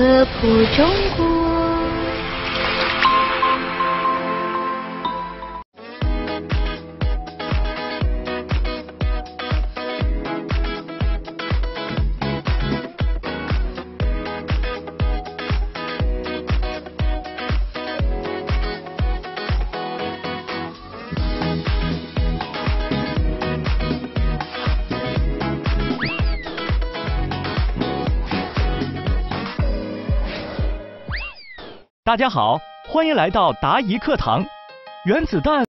科普中国。大家好，欢迎来到答疑课堂。原子弹。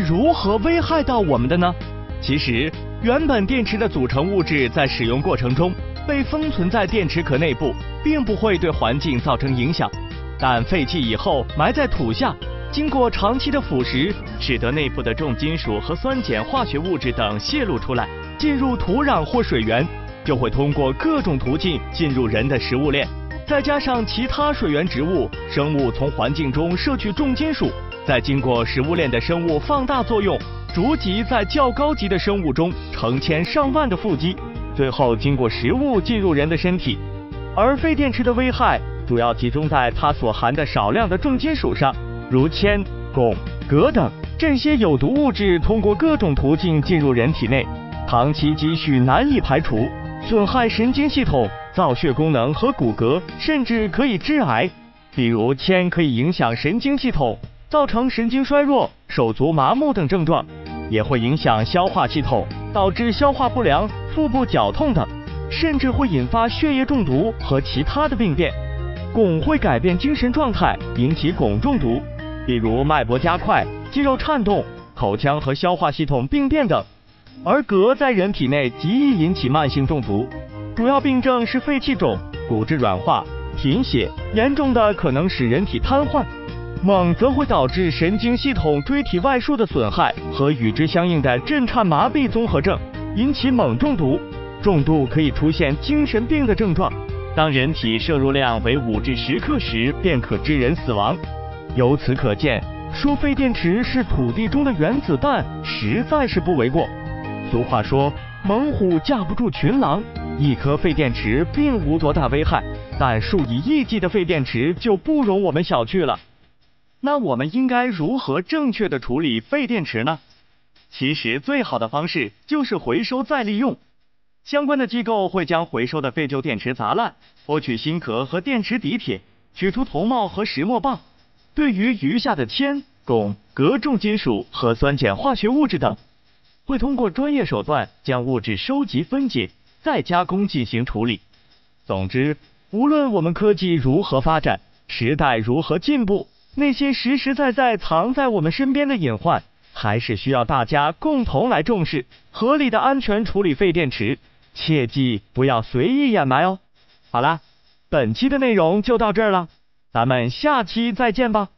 如何危害到我们的呢？其实，原本电池的组成物质在使用过程中被封存在电池壳内部，并不会对环境造成影响。但废弃以后埋在土下，经过长期的腐蚀，使得内部的重金属和酸碱化学物质等泄露出来，进入土壤或水源，就会通过各种途径进入人的食物链。再加上其他水源植物、生物从环境中摄取重金属。再经过食物链的生物放大作用，逐级在较高级的生物中成千上万的腹肌，最后经过食物进入人的身体。而废电池的危害主要集中在它所含的少量的重金属上，如铅、汞、镉等。这些有毒物质通过各种途径进入人体内，长期积蓄难以排除，损害神经系统、造血功能和骨骼，甚至可以致癌。比如铅可以影响神经系统。造成神经衰弱、手足麻木等症状，也会影响消化系统，导致消化不良、腹部绞痛等，甚至会引发血液中毒和其他的病变。汞会改变精神状态，引起汞中毒，比如脉搏加快、肌肉颤动、口腔和消化系统病变等。而镉在人体内极易引起慢性中毒，主要病症是肺气肿、骨质软化、贫血，严重的可能使人体瘫痪。锰则会导致神经系统椎体外束的损害和与之相应的震颤麻痹综合症，引起锰中毒。重度可以出现精神病的症状。当人体摄入量为五至十克时，便可致人死亡。由此可见，说废电池是土地中的原子弹，实在是不为过。俗话说，猛虎架不住群狼。一颗废电池并无多大危害，但数以亿计的废电池就不容我们小觑了。那我们应该如何正确的处理废电池呢？其实最好的方式就是回收再利用。相关的机构会将回收的废旧电池砸烂，剥取芯壳和电池底铁，取出铜帽和石墨棒。对于余下的铅、汞、镉重金属和酸碱化学物质等，会通过专业手段将物质收集分解，再加工进行处理。总之，无论我们科技如何发展，时代如何进步。那些实实在在藏在我们身边的隐患，还是需要大家共同来重视，合理的安全处理废电池，切记不要随意掩埋哦。好啦，本期的内容就到这儿了，咱们下期再见吧。